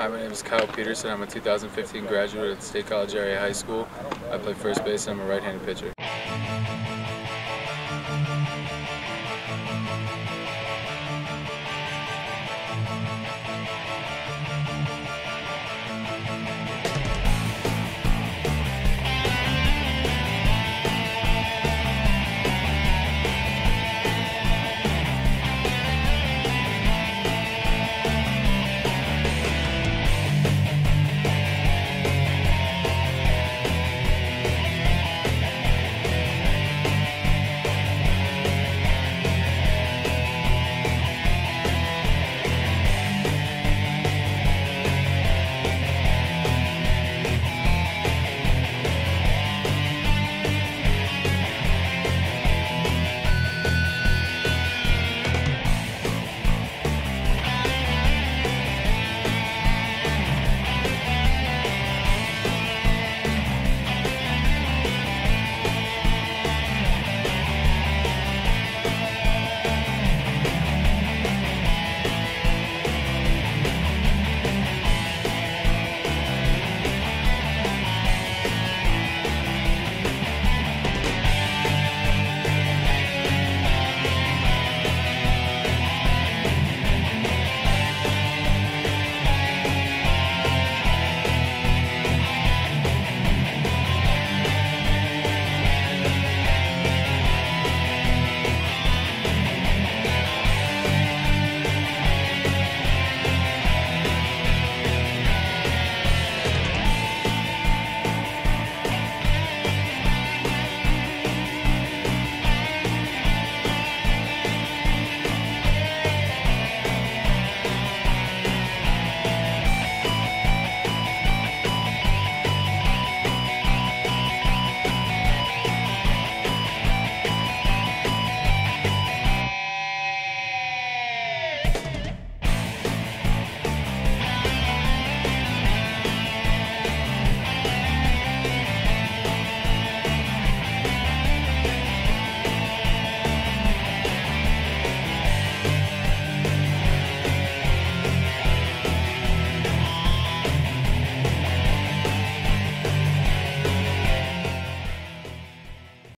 Hi, my name is Kyle Peterson. I'm a 2015 graduate at State College Area High School. I play first base and I'm a right-handed pitcher.